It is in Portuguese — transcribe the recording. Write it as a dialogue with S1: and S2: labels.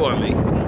S1: homem.